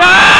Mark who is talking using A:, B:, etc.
A: Tiger!